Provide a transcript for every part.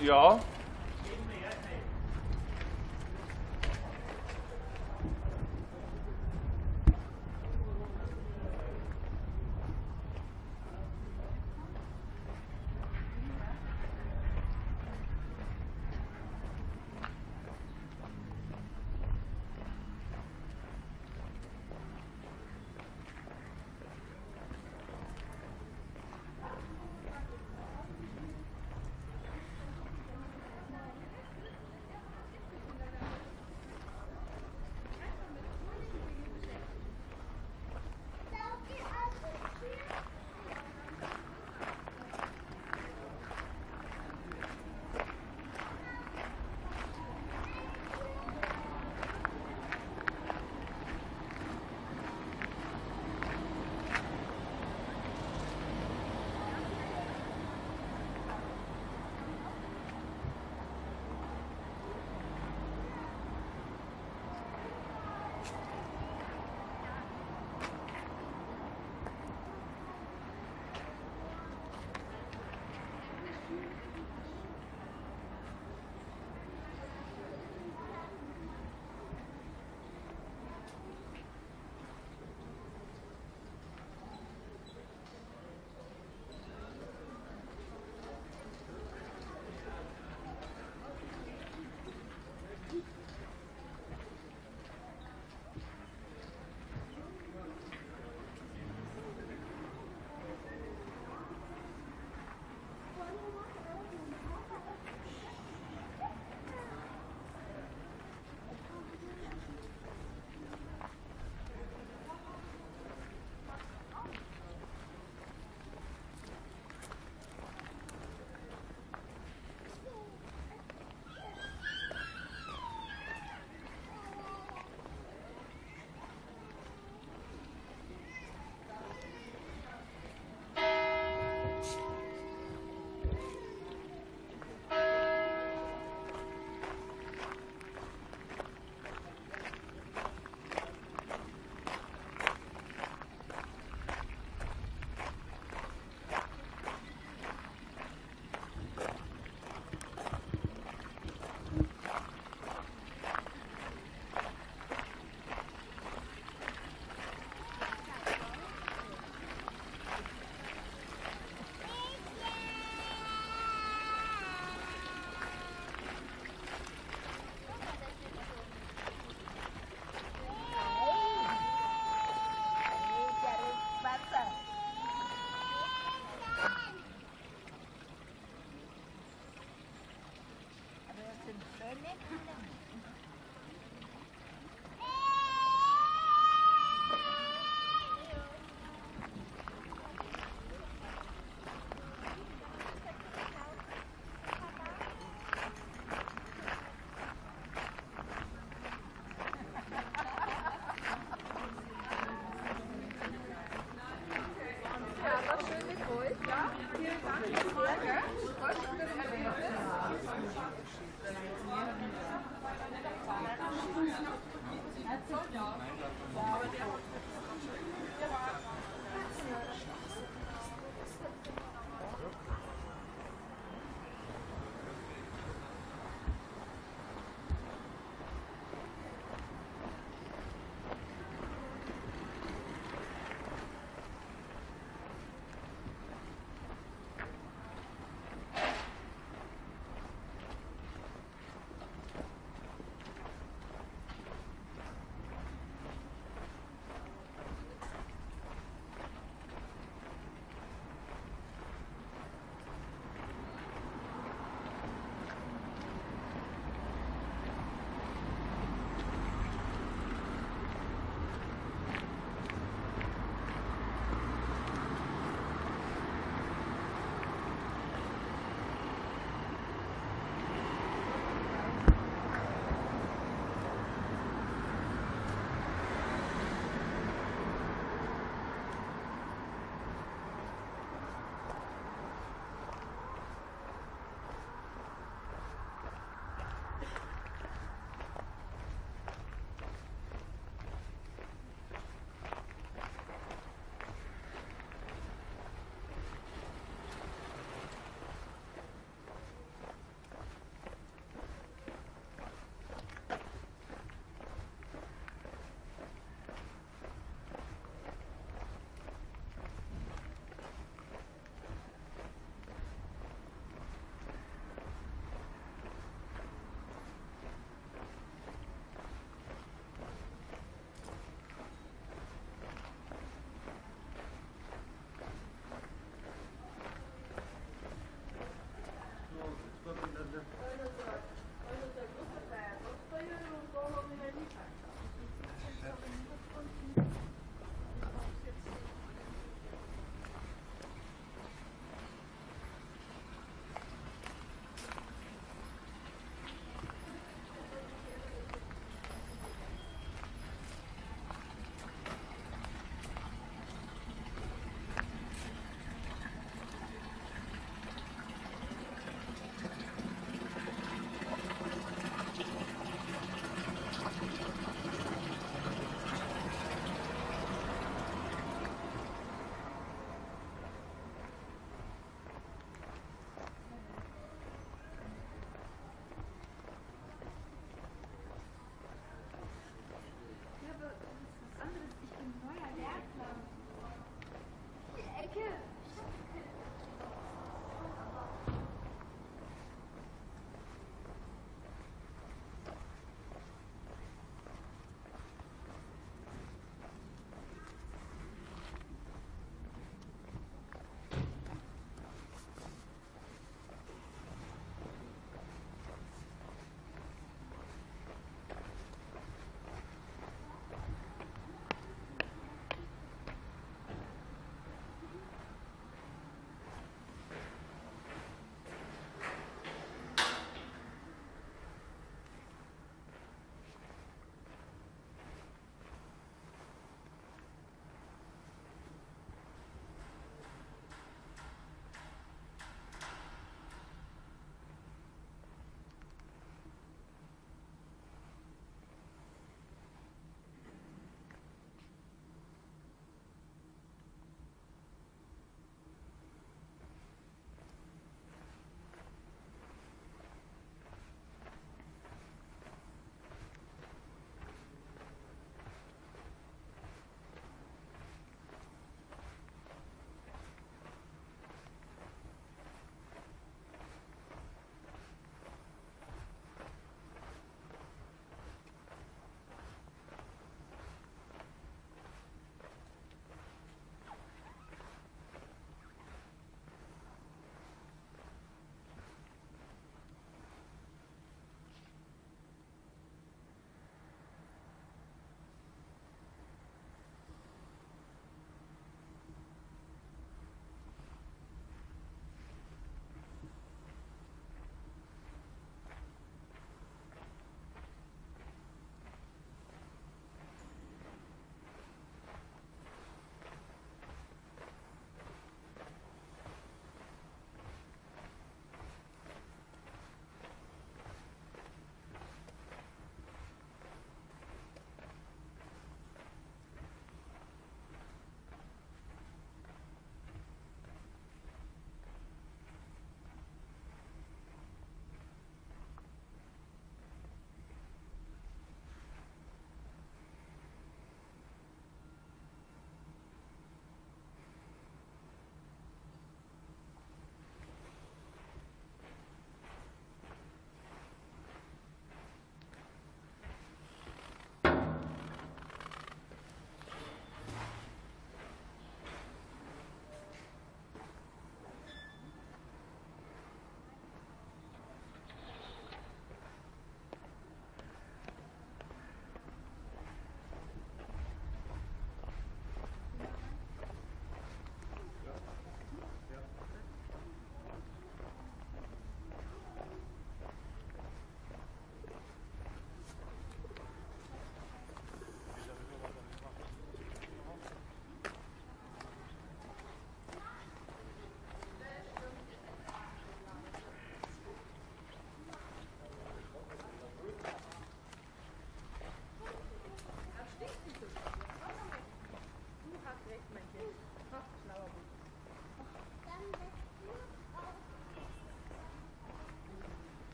Ja. Yeah.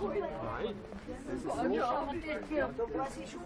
Nein. Das ist so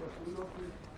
Gracias.